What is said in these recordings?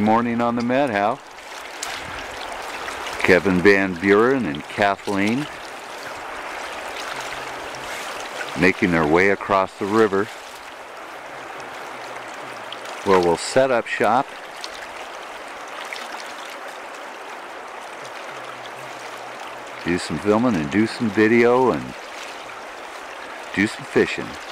Morning on the Methow. Kevin van Bueren and Kathleen making their way across the river where we'll set up shop do some filming and do some video and do some fishing.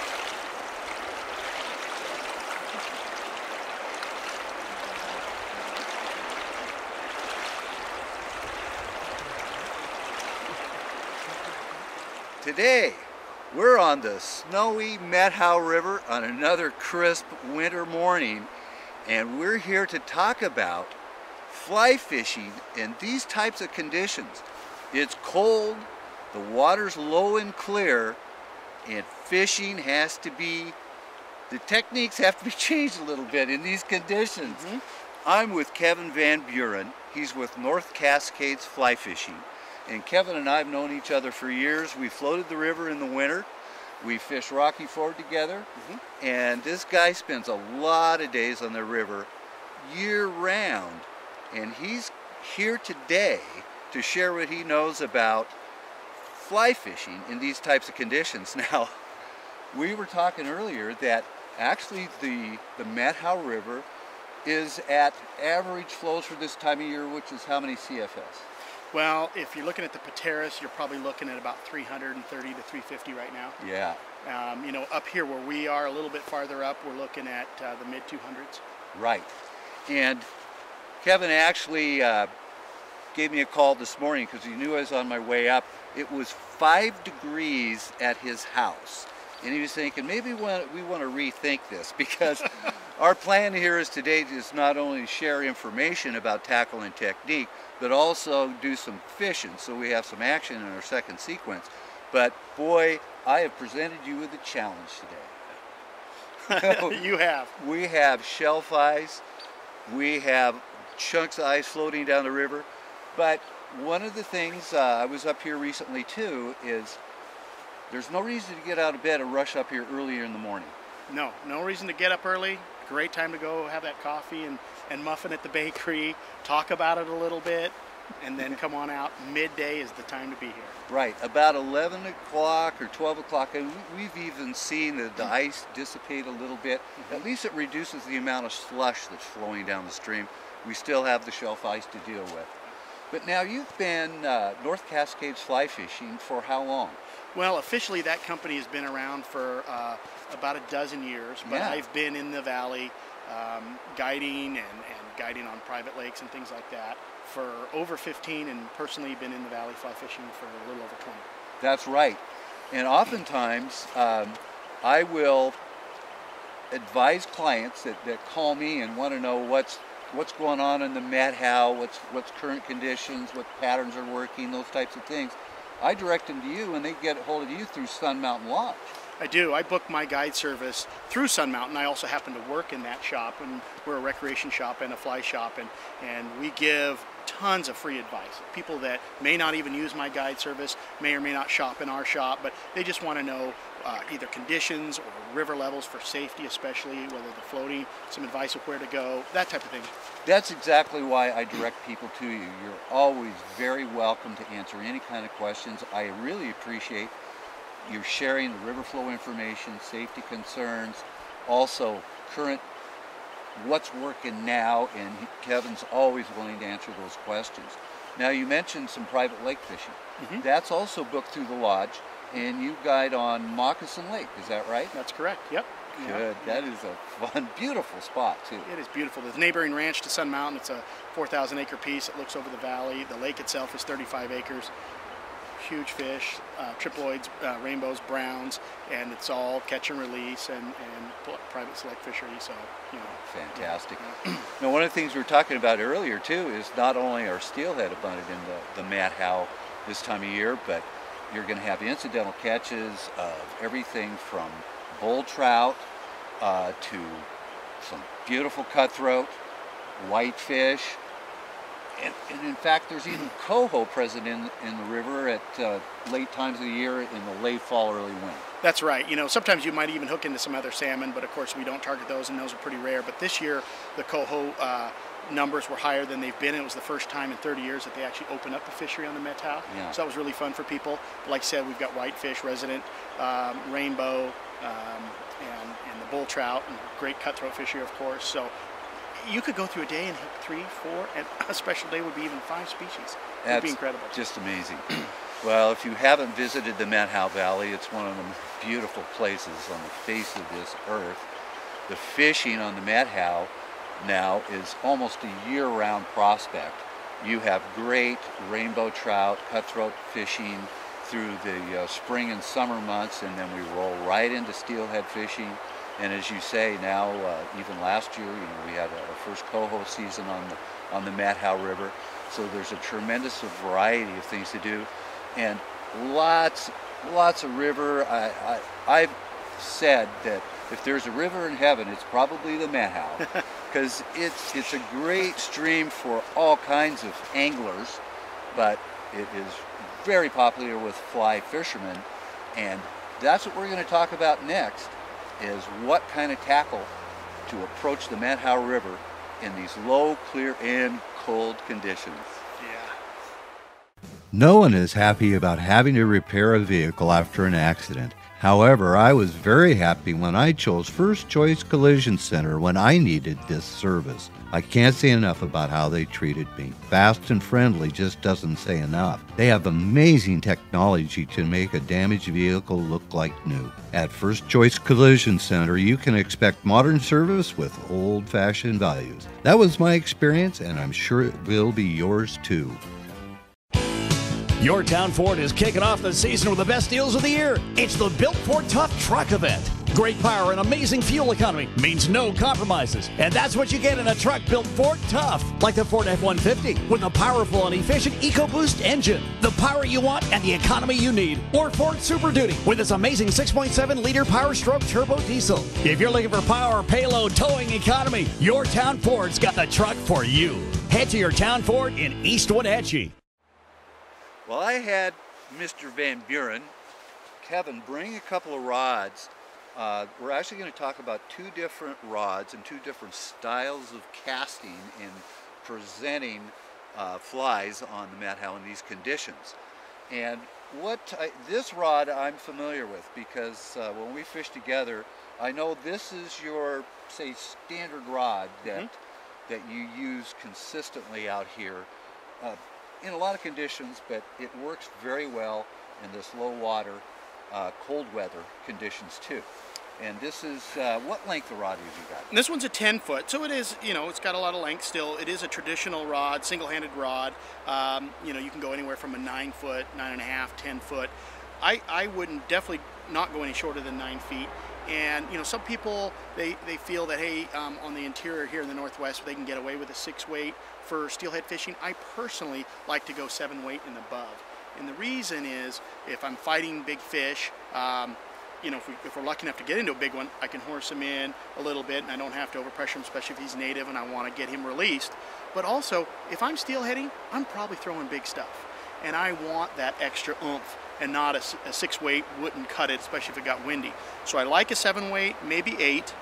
Today, we're on the snowy Methow River on another crisp winter morning, and we're here to talk about fly fishing in these types of conditions. It's cold, the water's low and clear, and fishing has to be, the techniques have to be changed a little bit in these conditions. Mm -hmm. I'm with Kevin van Bueren. He's with North Cascades Fly Fishing. And Kevin and I have known each other for years. We floated the river in the winter. We fish Rocky Ford together. Mm -hmm. And this guy spends a lot of days on the river year round. And he's here today to share what he knows about fly fishing in these types of conditions. Now, we were talking earlier that actually the, the Methow River is at average flows for this time of year, which is how many CFS? Well, if you're looking at the Pateros, you're probably looking at about 330 to 350 right now. Yeah. Um, you know, up here where we are, a little bit farther up, we're looking at uh, the mid 200s. Right. And Kevin actually uh, gave me a call this morning because he knew I was on my way up. It was five degrees at his house. And he was thinking, maybe we want, to rethink this because our plan here is today is not only share information about tackle and technique, but also do some fishing so we have some action in our second sequence. But boy, I have presented you with a challenge today. you have. We have shelf ice, we have chunks of ice floating down the river, but one of the things, uh, I was up here recently too, is there's no reason to get out of bed and rush up here earlier in the morning. No, no reason to get up early. Great time to go have that coffee and, and muffin at the bakery, talk about it a little bit, and then come on out. Midday is the time to be here. Right, about 11 o'clock or 12 o'clock, and we've even seen the, the ice dissipate a little bit. At least it reduces the amount of slush that's flowing down the stream. We still have the shelf ice to deal with. But now you've been uh, North Cascades fly fishing for how long? Well, officially that company has been around for uh, about a dozen years, but yeah. I've been in the valley um, guiding and, and guiding on private lakes and things like that for over 15 and personally been in the valley fly fishing for a little over 20. That's right. And oftentimes um, I will advise clients that, that call me and want to know what's what's going on in the Methow, what's what's current conditions, what patterns are working, those types of things. I direct them to you and they get a hold of you through Sun Mountain Lodge. I do. I book my guide service through Sun Mountain. I also happen to work in that shop, and we're a recreation shop and a fly shop, and, and we give tons of free advice. People that may not even use my guide service, may or may not shop in our shop, but they just want to know uh, either conditions or river levels for safety, especially whether they're floating, some advice of where to go, that type of thing. That's exactly why I direct people to you. You're always very welcome to answer any kind of questions. I really appreciate you sharing the river flow information, safety concerns, also current what's working now, and Kevin's always willing to answer those questions. Now you mentioned some private lake fishing. Mm -hmm. That's also booked through the lodge, and you guide on Moccasin Lake, is that right? That's correct, yep. Good, that is a fun, beautiful spot too. It is beautiful. The neighboring ranch to Sun Mountain, it's a 4,000 acre piece. It looks over the valley. The lake itself is 35 acres huge fish, uh, triploids, uh, rainbows, browns, and it's all catch and release and, and private select fishery. So, you know. Fantastic. Yeah. now, one of the things we were talking about earlier too is not only are steelhead abundant in the, the Methow this time of year, but you're going to have incidental catches of everything from bull trout uh, to some beautiful cutthroat, whitefish, and, and, in fact, there's even coho present in, in the river at uh, late times of the year in the late fall, early winter. That's right. You know, sometimes you might even hook into some other salmon, but of course we don't target those, and those are pretty rare. But this year, the coho uh, numbers were higher than they've been. It was the first time in 30 years that they actually opened up the fishery on the Methow. Yeah. So that was really fun for people. But Like I said, we've got whitefish, resident, um, rainbow, um, and, and the bull trout, and great cutthroat fishery, of course. So you could go through a day and hit three, four, and a special day would be even five species. It would be incredible. Just amazing. well, if you haven't visited the Methow Valley, it's one of the most beautiful places on the face of this earth. The fishing on the Methow now is almost a year-round prospect. You have great rainbow trout, cutthroat fishing through the uh, spring and summer months, and then we roll right into steelhead fishing. And as you say, now uh, even last year, you know, we had our first coho season on the on the Methow River. So there's a tremendous variety of things to do, and lots lots of river. I, I I've said that if there's a river in heaven, it's probably the Methow, because it's it's a great stream for all kinds of anglers, but it is very popular with fly fishermen, and that's what we're going to talk about next, is what kind of tackle to approach the Methow River in these low, clear, and cold conditions. Yeah. No one is happy about having to repair a vehicle after an accident. However, I was very happy when I chose First Choice Collision Center when I needed this service. I can't say enough about how they treated me. Fast and friendly just doesn't say enough. They have amazing technology to make a damaged vehicle look like new. At First Choice Collision Center, you can expect modern service with old fashioned values. That was my experience, and I'm sure it will be yours too. Your Town Ford is kicking off the season with the best deals of the year. It's the Built Ford Tough Truck event. Great power and amazing fuel economy means no compromises. And that's what you get in a truck built Ford Tough, like the Ford F 150, with a powerful and efficient EcoBoost engine. The power you want and the economy you need. Or Ford Super Duty, with its amazing 6.7 liter Power Stroke Turbo Diesel. If you're looking for power, payload, towing economy, your Town Ford's got the truck for you. Head to your Town Ford in East Wenatchee. Well, I had Mr. van Bueren, Kevin, bring a couple of rods. Uh, we're actually going to talk about two different rods and two different styles of casting in presenting uh, flies on the Methow in these conditions. And what I, this rod I'm familiar with because uh, when we fish together, I know this is your say standard rod that Mhm. that you use consistently out here. Uh, in a lot of conditions, but it works very well in this low water, uh, cold weather conditions too. And this is, uh, what length of rod have you got? This one's a 10 foot, so it is, you know, it's got a lot of length still. It is a traditional rod, single handed rod. Um, you know, you can go anywhere from a 9 foot, 9.5, 10 foot. I, I wouldn't definitely not go any shorter than 9 feet. And, you know, some people, they, they feel that, hey, um, on the interior here in the Northwest, they can get away with a 6 weight for steelhead fishing. I personally like to go 7 weight and above. And the reason is if I'm fighting big fish, um, you know, if, we, if we're lucky enough to get into a big one, I can horse him in a little bit and I don't have to overpressure him, especially if he's native and I want to get him released. But also, if I'm steelheading, I'm probably throwing big stuff. And I want that extra oomph and not a six weight wouldn't cut it, especially if it got windy. So I like a seven weight, maybe eight.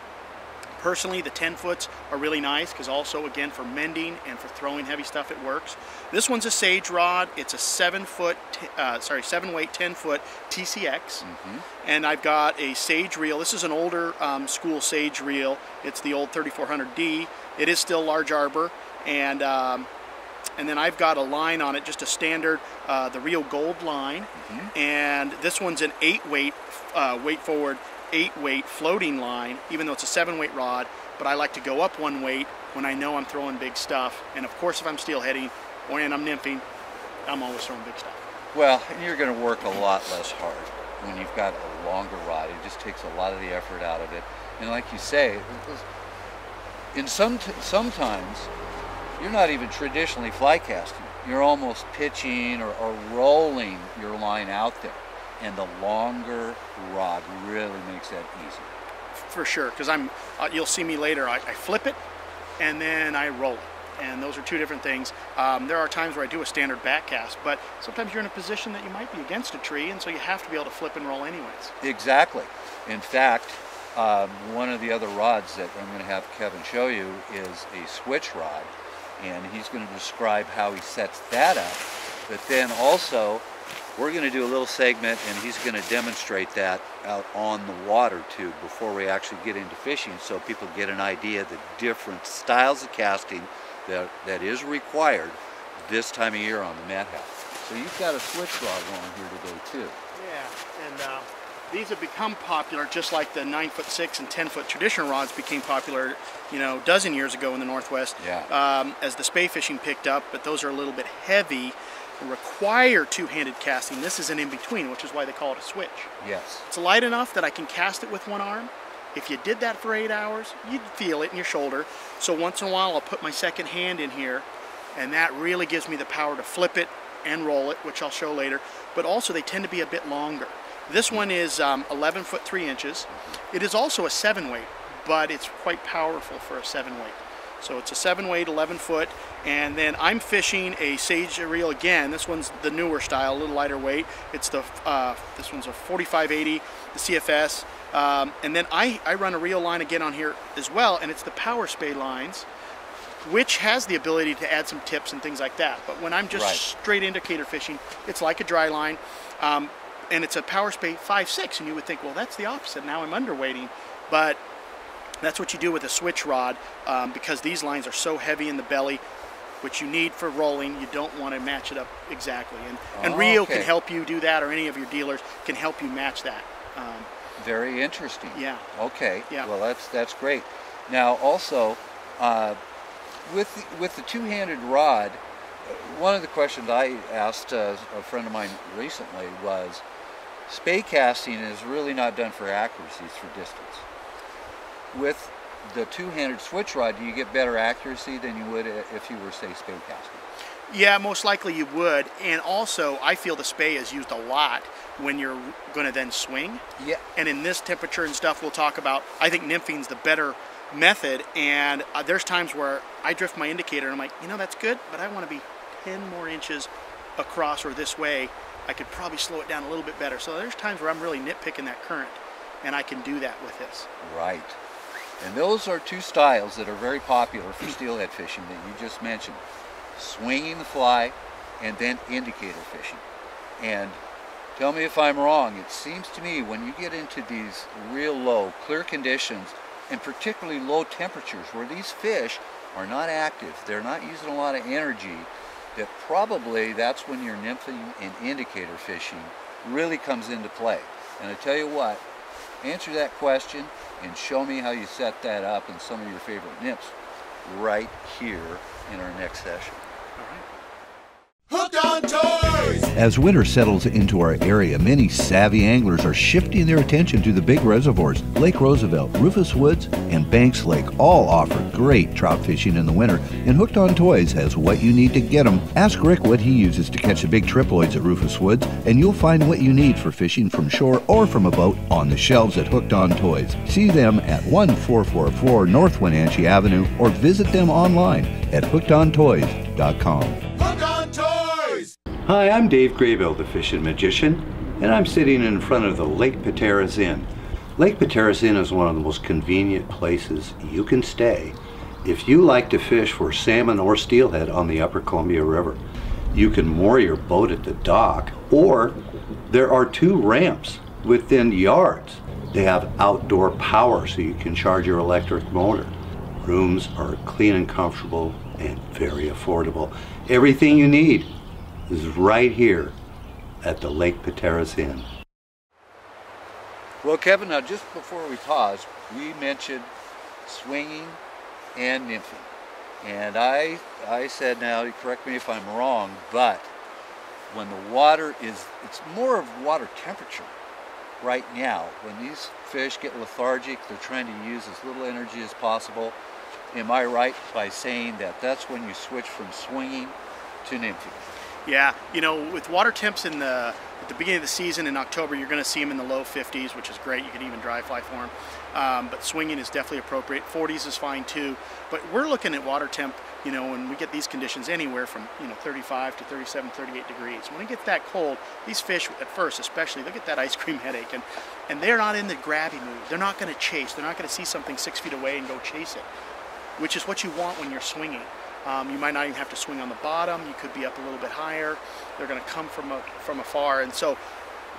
Personally, the 10 foots are really nice because also, again, for mending and for throwing heavy stuff, it works. This one's a sage rod. It's a seven foot, uh, sorry, seven weight, 10 foot TCX. And I've got a sage reel. This is an older um, school sage reel. It's the old 3400D. It is still large arbor. And, um, and then I've got a line on it, just a standard, uh, the Rio Gold line. And this one's an eight weight, uh, weight forward, eight weight floating line, even though it's a seven weight rod. But I like to go up one weight when I know I'm throwing big stuff. And of course, if I'm steelheading or and I'm nymphing, I'm always throwing big stuff. Well, and you're going to work a lot less hard when you've got a longer rod. It just takes a lot of the effort out of it. And like you say, in some sometimes you're not even traditionally fly casting. You're almost pitching or, or rolling your line out there. And the longer rod really makes that easier. for sure because i'm uh, you'll see me later I, I flip it and then i roll it and those are two different things. Um, there are times where I do a standard back cast, but sometimes you're in a position that you might be against a tree, and so you have to be able to flip and roll anyways. Exactly. In fact, um, one of the other rods that I'm going to have Kevin show you is a switch rod, and he's going to describe how he sets that up. But then also, we're going to do a little segment, and he's going to demonstrate that out on the water too before we actually get into fishing, so people get an idea of the different styles of casting that, that is required this time of year on the Methow. So you've got a switch rod on here today too. Yeah, and uh, these have become popular just like the 9 foot 6 and 10 foot traditional rods became popular, you know, a dozen years ago in the Northwest Yeah. um, as the spey fishing picked up, but those are a little bit heavy, require two-handed casting. This is an in-between, which is why they call it a switch. Yes. It's light enough that I can cast it with one arm. If you did that for eight hours, you'd feel it in your shoulder. So once in a while, I'll put my second hand in here, and that really gives me the power to flip it and roll it, which I'll show later. But also, they tend to be a bit longer. This one is um, 11 foot 3 inches. It is also a 7 weight, but it's quite powerful for a 7 weight. So it's a 7 weight, 11 foot, and then I'm fishing a Sage reel again. This one's the newer style, a little lighter weight. It's the, uh, this one's a 4580, the CFS. Um, and then I, I run a Rio line again on here as well, and it's the Power Spey lines, which has the ability to add some tips and things like that. But when I'm just Right. straight indicator fishing, it's like a dry line. Um, and it's a power spey 5-6 and you would think well that's the opposite now i'm underweighting but that's what you do with a switch rod um, because these lines are so heavy in the belly which you need for rolling you don't want to match it up exactly and, and Oh, rio okay. can help you do that or any of your dealers can help you match that um, Very interesting. Yeah. Okay. Yeah. Well, that's that's great. Now, also, uh, with the, with the two-handed rod, uh, one of the questions I asked uh, a friend of mine recently was, spey casting is really not done for accuracy; it's for distance. With the two-handed switch rod, do you get better accuracy than you would if you were, say, spey casting? Yeah, most likely you would. And also, I feel the spey is used a lot when you're going to then swing. Yeah. And in this temperature and stuff, we'll talk about. I think nymphing's the better method. And uh, there's times where I drift my indicator and I'm like, you know, that's good, but I want to be 10 more inches across or this way. I could probably slow it down a little bit better. So there's times where I'm really nitpicking that current, and I can do that with this. Right. And those are two styles that are very popular for steelhead fishing that you just mentioned. Swinging the fly and then indicator fishing. And tell me if I'm wrong, it seems to me when you get into these real low, clear conditions, and particularly low temperatures where these fish are not active, they're not using a lot of energy, that probably that's when your nymphing and indicator fishing really comes into play. And I tell you what, answer that question and show me how you set that up in some of your favorite nymphs right here in our next session. Hooked on Toys! As winter settles into our area, many savvy anglers are shifting their attention to the big reservoirs. Lake Roosevelt, Rufus Woods, and Banks Lake all offer great trout fishing in the winter, and Hooked on Toys has what you need to get them. Ask Rick what he uses to catch the big triploids at Rufus Woods, and you'll find what you need for fishing from shore or from a boat on the shelves at Hooked on Toys. See them at 1444 North Wenatchee Avenue or visit them online at hookedontoys.com. Hi, I'm Dave Graybill, the fishing magician, and I'm sitting in front of the Lake Pateros Inn. Lake Pateros Inn is one of the most convenient places you can stay if you like to fish for salmon or steelhead on the upper Columbia River. You can moor your boat at the dock, or there are two ramps within yards. They have outdoor power so you can charge your electric motor. Rooms are clean and comfortable and very affordable. Everything you need is right here at the Lake Pateros Inn. Well, Kevin, now just before we pause, we mentioned swinging and nymphing. And I, I said now, correct me if I'm wrong, but when the water is, it's more of water temperature right now. When these fish get lethargic, they're trying to use as little energy as possible. Am I right by saying that that's when you switch from swinging to nymphing? Yeah, you know, with water temps in the at the beginning of the season in October, you're going to see them in the low 50s, which is great. You can even dry fly for them. Um, but swinging is definitely appropriate. 40s is fine too. But we're looking at water temp, you know, when we get these conditions anywhere from, you know, 35 to 37, 38 degrees. When it gets that cold, these fish at first especially, they get that ice cream headache and, and they're not in the grabby mood. They're not going to chase. They're not going to see something six feet away and go chase it, which is what you want when you're swinging. Um, you might not even have to swing on the bottom. You could be up a little bit higher. They're going to come from, a, from afar. And so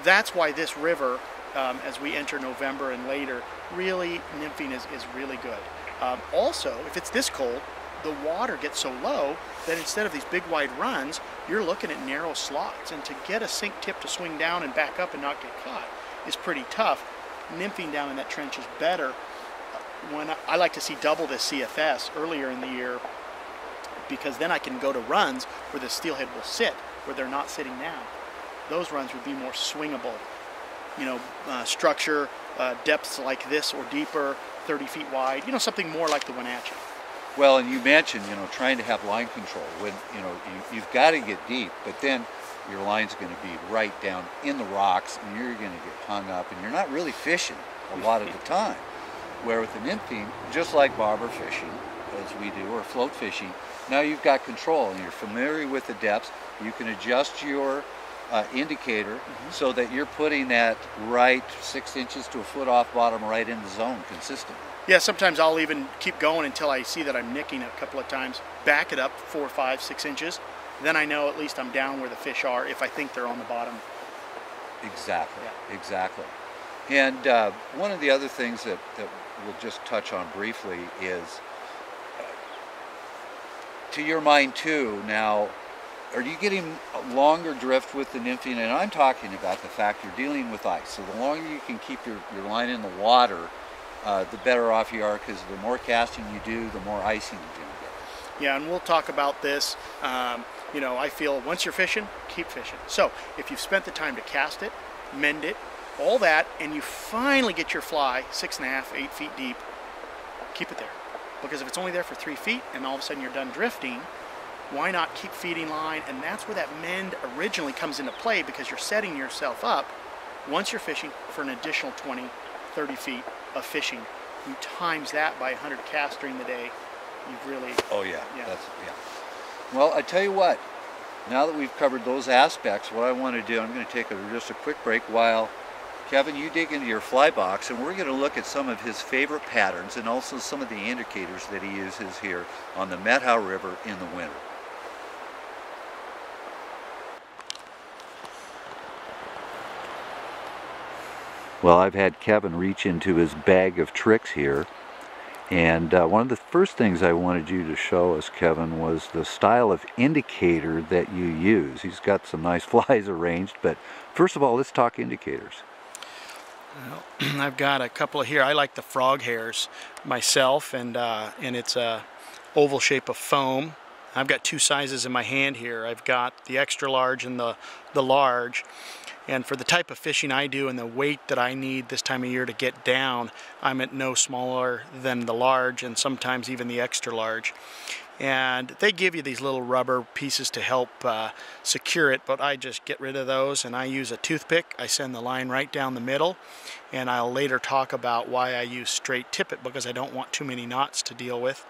that's why this river, um, as we enter November and later, really nymphing is, is really good. Um, also, if it's this cold, the water gets so low that instead of these big wide runs, you're looking at narrow slots. And to get a sink tip to swing down and back up and not get caught is pretty tough. Nymphing down in that trench is better. When I, I like to see double this CFS earlier in the year, because then I can go to runs where the steelhead will sit, where they're not sitting now. Those runs would be more swingable. You know, uh, structure, uh, depths like this or deeper, 30 feet wide, you know, something more like the Wenatchee. Well, and you mentioned, you know, trying to have line control when, you know, you, you've got to get deep, but then your line's going to be right down in the rocks and you're going to get hung up and you're not really fishing a lot of the time. Where with an nymphing, just like bobber fishing, as we do, or float fishing, now you've got control and you're familiar with the depths. You can adjust your uh, indicator mm-hmm. so that you're putting that right six inches to a foot off bottom right in the zone consistently. Yeah, sometimes I'll even keep going until I see that I'm nicking a couple of times, back it up four, five, six inches. Then I know at least I'm down where the fish are if I think they're on the bottom. Exactly, yeah. exactly. And uh, one of the other things that, that we'll just touch on briefly is to your mind too. Now are you getting a longer drift with the nymphing? And i'm talking about the fact you're dealing with ice. So the longer you can keep your, your line in the water uh, the better off you are because the more casting you do the more icing you're going to get. Yeah and we'll talk about this um, you know i feel once you're fishing keep fishing. So if you've spent the time to cast it mend it all that and you finally get your fly six and a half eight feet deep keep it there because if it's only there for three feet and all of a sudden you're done drifting, why not keep feeding line? And that's where that mend originally comes into play because you're setting yourself up once you're fishing for an additional 20, 30 feet of fishing. You times that by 100 casts during the day, you've really... Oh yeah, yeah. That's, yeah. Well, I tell you what, now that we've covered those aspects, what I want to do, I'm going to take a, just a quick break while Kevin, you dig into your fly box and we're going to look at some of his favorite patterns and also some of the indicators that he uses here on the Methow River in the winter. Well, I've had Kevin reach into his bag of tricks here. And uh, one of the first things I wanted you to show us, Kevin, was the style of indicator that you use. He's got some nice flies arranged, but first of all, let's talk indicators. I've got a couple of here. I like the frog hairs myself, and uh, and it's a oval shape of foam. I've got two sizes in my hand here. I've got the extra large and the the large. And for the type of fishing I do and the weight that I need this time of year to get down, I'm at no smaller than the large and sometimes even the extra large and they give you these little rubber pieces to help uh, secure it but I just get rid of those and I use a toothpick. I send the line right down the middle and I'll later talk about why I use straight tippet because I don't want too many knots to deal with.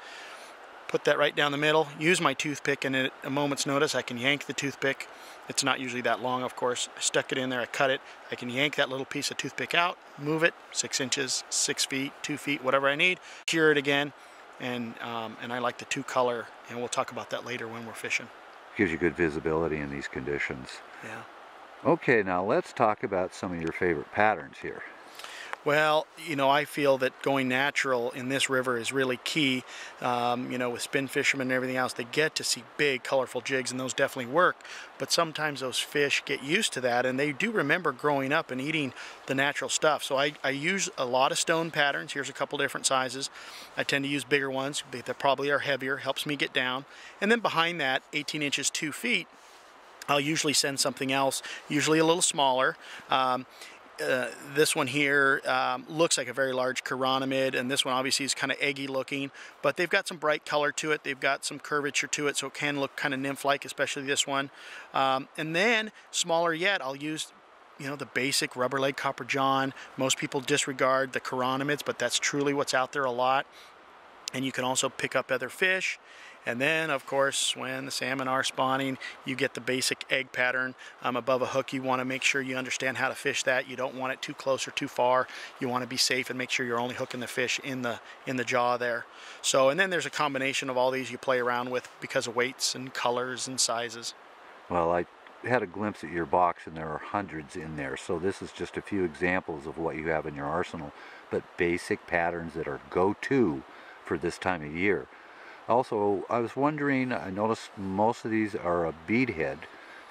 Put that right down the middle use my toothpick and at a moment's notice I can yank the toothpick. It's not usually that long of course. I stuck it in there I cut it. I can yank that little piece of toothpick out move it six inches six feet two feet whatever I need cure it again and um, and I like the two color and we'll talk about that later when we're fishing. Gives you good visibility in these conditions. Yeah. Okay, now let's talk about some of your favorite patterns here. Well, you know, I feel that going natural in this river is really key. Um, you know, with spin fishermen and everything else, they get to see big, colorful jigs, and those definitely work. But sometimes those fish get used to that, and they do remember growing up and eating the natural stuff. So I, I use a lot of stone patterns. Here's a couple different sizes. I tend to use bigger ones. that probably are heavier, helps me get down. And then behind that, 18 inches, 2 feet, I'll usually send something else, usually a little smaller. Um, uh, this one here um, looks like a very large chironomid, and this one obviously is kind of eggy looking, but they've got some bright color to it. They've got some curvature to it, so it can look kind of nymph-like, especially this one. Um, and then, smaller yet, I'll use you know, the basic rubber leg copper john. Most people disregard the chironomids, but that's truly what's out there a lot. And you can also pick up other fish. And then, of course, when the salmon are spawning, you get the basic egg pattern um, above a hook. You want to make sure you understand how to fish that. You don't want it too close or too far. You want to be safe and make sure you're only hooking the fish in the in the jaw there. So, and then there's a combination of all these you play around with because of weights and colors and sizes. Well, I had a glimpse at your box and there are hundreds in there. So this is just a few examples of what you have in your arsenal, but basic patterns that are go-to for this time of year. Also, I was wondering, I noticed most of these are a bead head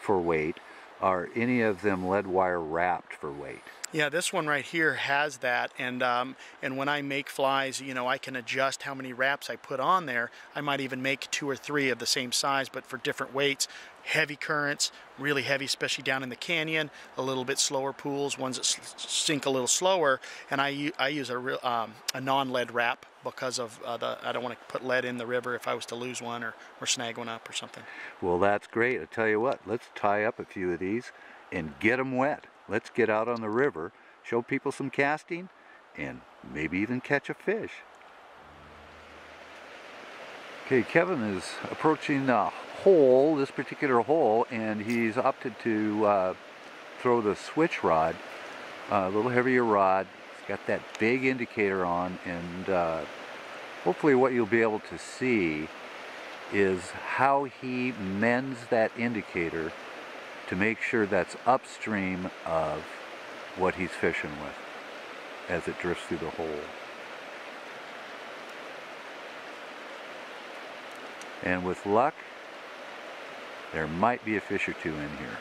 for weight. Are any of them lead wire wrapped for weight? Yeah, this one right here has that, and um, and when I make flies, you know, I can adjust how many wraps I put on there. I might even make two or three of the same size, but for different weights. Heavy currents, really heavy, especially down in the canyon. A little bit slower pools, ones that sink a little slower, and I I use a real um, a non-lead wrap because of uh, the I don't want to put lead in the river if I was to lose one or or snag one up or something. Well, that's great. I tell you what, let's tie up a few of these and get them wet. Let's get out on the river, show people some casting, and maybe even catch a fish. Okay, Kevin is approaching the hole, this particular hole, and he's opted to uh, throw the switch rod, a uh, little heavier rod. It's got that big indicator on, and uh, hopefully what you'll be able to see is how he mends that indicator to make sure that's upstream of what he's fishing with as it drifts through the hole. And with luck, there might be a fish or two in here.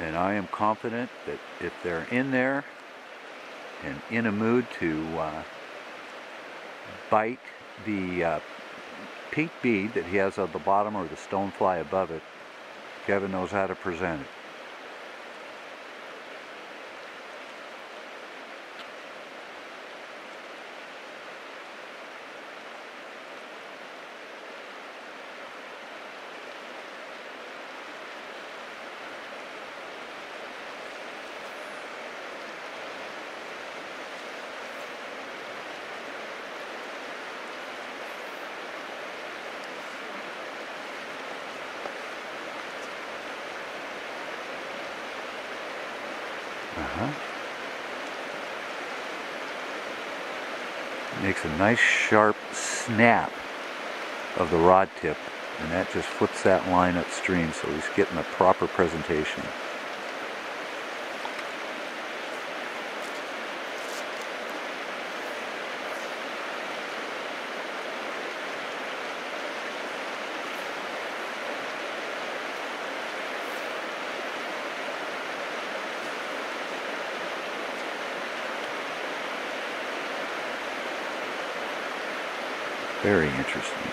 And I am confident that if they're in there and in a mood to uh, bite the uh, pink bead that he has on the bottom or the stonefly above it, Kevin knows how to present it. Nice sharp snap of the rod tip and that just flips that line upstream so he's getting a proper presentation. Very interesting.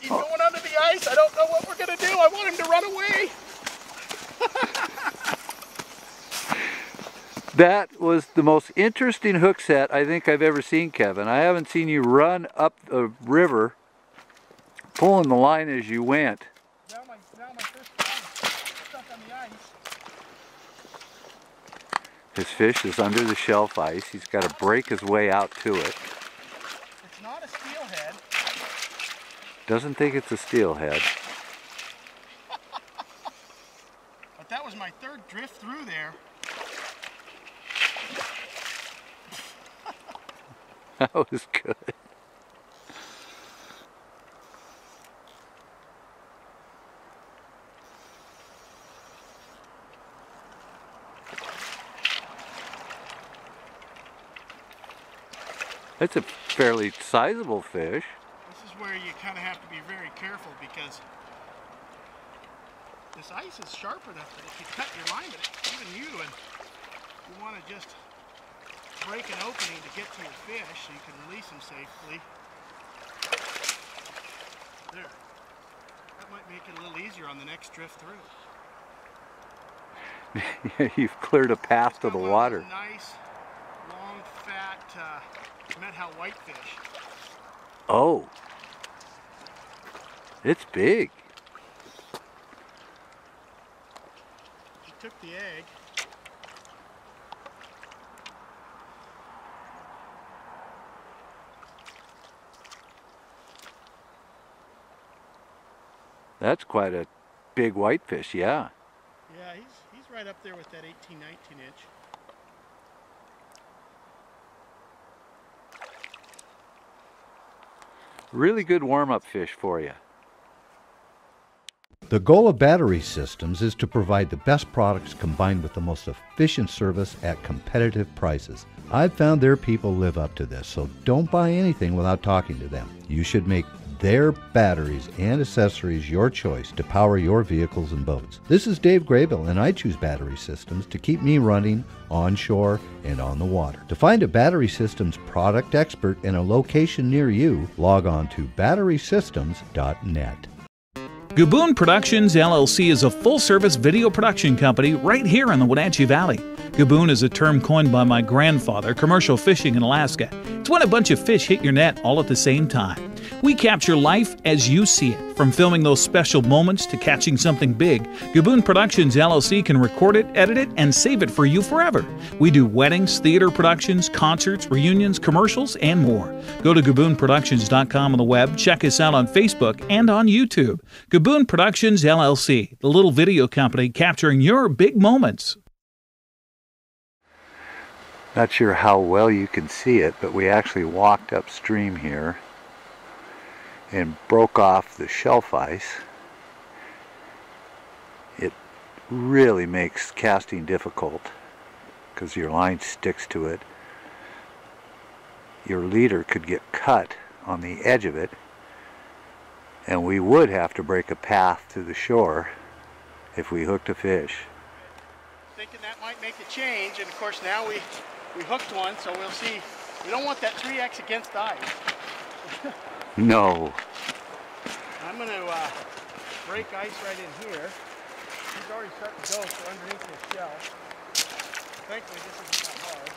He's going under the ice. I don't know what we're going to do. I want him to run away. that was the most interesting hook set I think I've ever seen, Kevin. I haven't seen you run up the river pulling the line as you went. Now my, now my first stuck on the ice. His fish is under the shelf ice. He's got to break his way out to it. It's not a steelhead. Doesn't think it's a steelhead. that was good. That's a fairly sizable fish. This is where you kind of have to be very careful because this ice is sharp enough that if you cut your line, but even you, and you want to just break an opening to get to your fish so you can release them safely. There. That might make it a little easier on the next drift through. You've cleared a path It's to the water. Nice, long, fat uh, Methow whitefish. Oh. It's big. She took the egg. That's quite a big whitefish, yeah. Yeah, he's he's right up there with that 18, 19 inch. Really good warm-up fish for you. The goal of battery systems is to provide the best products combined with the most efficient service at competitive prices. I've found their people live up to this, so don't buy anything without talking to them. You should make their batteries and accessories your choice to power your vehicles and boats. This is Dave Graybill, and I choose battery systems to keep me running onshore and on the water. To find a battery systems product expert in a location near you, log on to batterysystems.net. Gaboon Productions LLC is a full service video production company right here in the Wenatchee Valley. Gaboon is a term coined by my grandfather, commercial fishing in Alaska. It's when a bunch of fish hit your net all at the same time. We capture life as you see it, from filming those special moments to catching something big. Gaboon Productions LLC can record it, edit it, and save it for you forever. We do weddings, theater productions, concerts, reunions, commercials, and more. Go to GaboonProductions.com on the web, check us out on Facebook and on YouTube. Gaboon Productions LLC, the little video company capturing your big moments. Not sure how well you can see it, but we actually walked upstream here and broke off the shelf ice. It really makes casting difficult because your line sticks to it. Your leader could get cut on the edge of it and we would have to break a path to the shore if we hooked a fish. Thinking that might make a change, and of course now we, we hooked one, so we'll see. We don't want that 3X against ice. No. I'm going to uh, break ice right in here. He's already starting to go so underneath this shell. Thankfully this isn't that hard.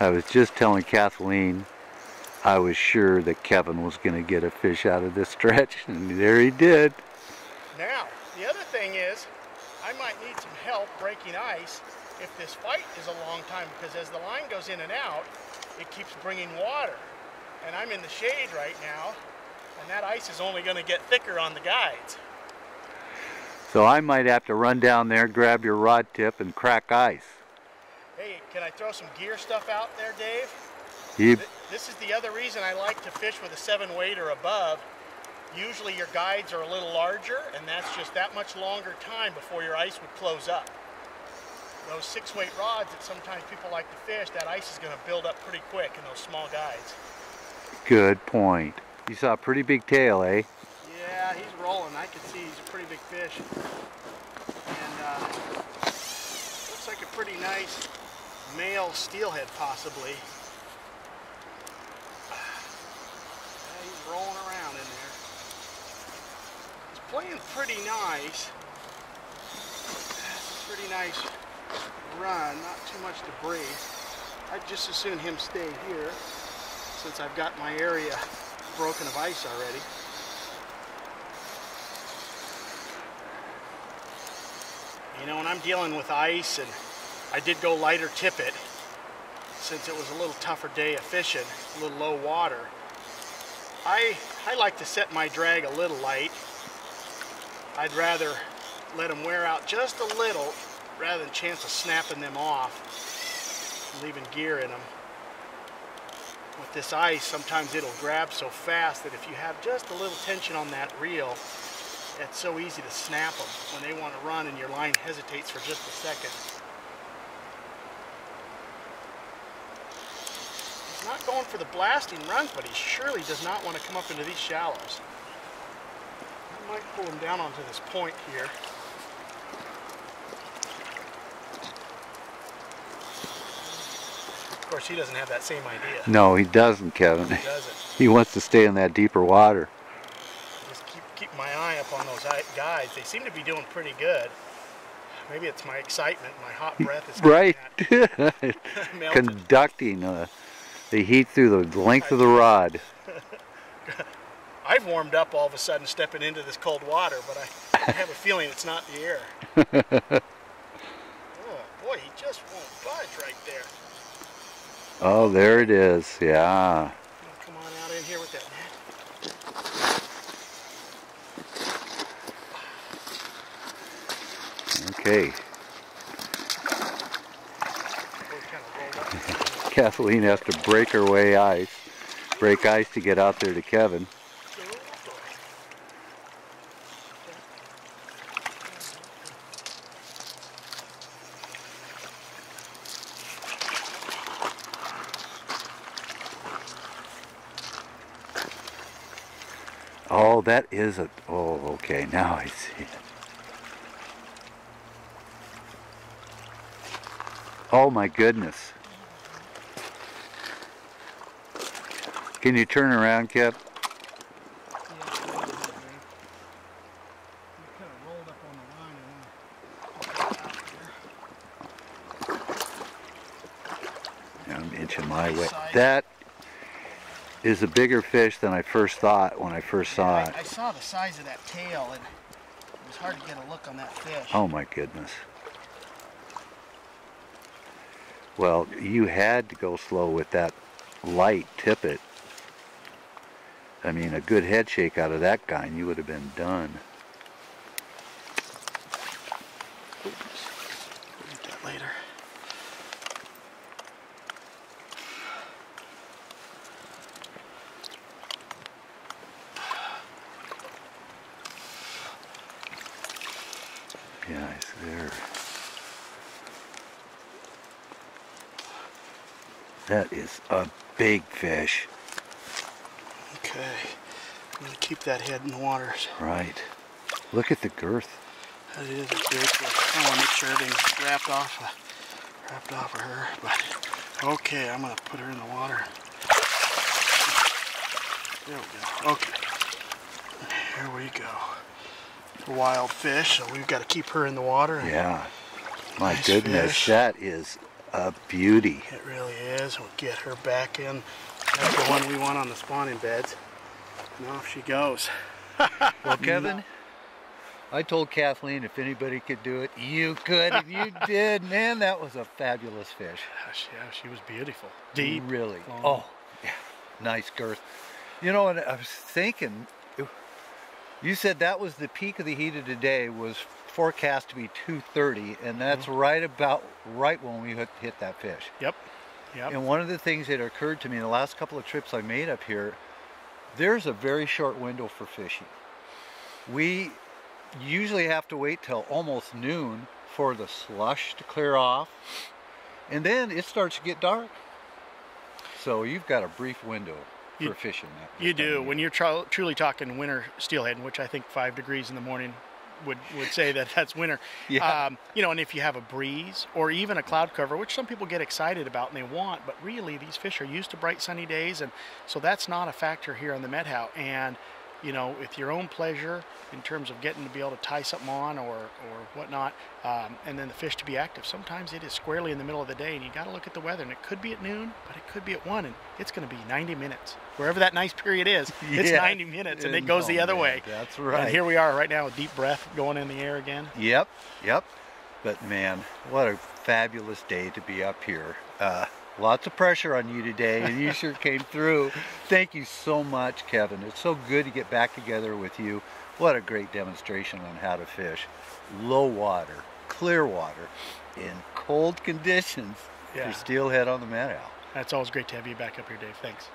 I was just telling Kathleen I was sure that Kevin was going to get a fish out of this stretch, and there he did. Now, the other thing is, I might need some help breaking ice if this fight is a long time because as the line goes in and out, it keeps bringing water. And I'm in the shade right now, and that ice is only going to get thicker on the guides. So I might have to run down there, grab your rod tip, and crack ice. Hey, can I throw some gear stuff out there, Dave? You, Th- This is the other reason I like to fish with a seven weight or above. Usually your guides are a little larger, and that's just that much longer time before your ice would close up. Those six weight rods that sometimes people like to fish, that ice is going to build up pretty quick in those small guides. good point. You saw a pretty big tail, eh? Yeah, he's rolling. I can see he's a pretty big fish. And uh, looks like a pretty nice male steelhead, possibly. Yeah, he's rolling around in there. He's playing pretty nice. Pretty nice run, not too much debris. I'd just as soon him stay here since I've got my area broken of ice already. You know, when I'm dealing with ice and I did go lighter tippet since it was a little tougher day of fishing, a little low water. I, I like to set my drag a little light. I'd rather let them wear out just a little rather than chance of snapping them off, leaving gear in them. With this ice, sometimes it'll grab so fast that if you have just a little tension on that reel, it's so easy to snap them when they want to run and your line hesitates for just a second. He's not going for the blasting run, but he surely does not want to come up into these shallows. I might pull him down onto this point here. Of course, he doesn't have that same idea. No, he doesn't, Kevin. He doesn't. He wants to stay in that deeper water. Just keep keep my eye up on those guys. They seem to be doing pretty good. Maybe it's my excitement, my hot breath is Right. getting that melted. Conducting uh, the heat through the length of the rod. I've warmed up all of a sudden stepping into this cold water, but I, I have a feeling it's not the air. oh boy, he just won't budge right there. Oh, there it is. Yeah. Come on out in here with that net. Okay. Boy, kind of rolled up. Kathleen has to break her way ice, break ice to get out there to Kevin. Oh, that is a. Oh, okay. Now I see it. Oh my goodness. Can you turn around, Kev? I'm inching my way. That is a bigger fish than I first thought when I first saw I, it. I saw the size of that tail, and it was hard to get a look on that fish. Oh my goodness. Well, you had to go slow with that light tippet. I mean, a good head shake out of that guy and you would have been done. We'll eat that later. Yeah, it's there. That is a big fish, Okay. I'm gonna keep that head in the water. right? Look at the girth. That is a big fish. I want to make sure everything's wrapped off, uh, wrapped off of her. But okay, I'm gonna put her in the water. There we go. Okay. Here we go. A wild fish, so we've got to keep her in the water. Yeah. My Nice goodness, fish. that is a beauty. It really is. We'll get her back in. That's the one we want on the spawning beds. And off she goes. Well, Kevin, I told Kathleen if anybody could do it, you could, and you did. Man, that was a fabulous fish. Gosh, yeah, she was beautiful. Deep. Really. long. Oh, yeah. Nice girth. You know, and I was thinking, you said that was the peak of the heat of the day was forecast to be 230, and that's mm-hmm. right about right when we hit, hit that fish. Yep. Yep. And one of the things that occurred to me in the last couple of trips I made up here, there's a very short window for fishing. We usually have to wait till almost noon for the slush to clear off, and then it starts to get dark. So you've got a brief window for You- fishing. that You do. When you're tru- truly talking winter steelhead, which I think five degrees in the morning would, would say that that's winter. Yeah. Um, you know, and if you have a breeze or even a cloud cover, which some people get excited about and they want, but really these fish are used to bright sunny days, and so that's not a factor here on the Methow. And you know, with your own pleasure in terms of getting to be able to tie something on or, or whatnot, um, and then the fish to be active. Sometimes it is squarely in the middle of the day, and you got to look at the weather. And it could be at noon, but it could be at one, and it's going to be 90 minutes. Wherever that nice period is, it's 90 minutes, and it goes the Oh, other way. That's And right. here we are right now with deep breath going in the air again. Yep, yep. But man, what a fabulous day to be up here. Uh, lots of pressure on you today, and you sure came through. Thank you so much, Kevin. It's so good to get back together with you. What a great demonstration on how to fish. Low water, clear water, in cold conditions Yeah. for steelhead on the Methow. That's always great to have you back up here, Dave. Thanks.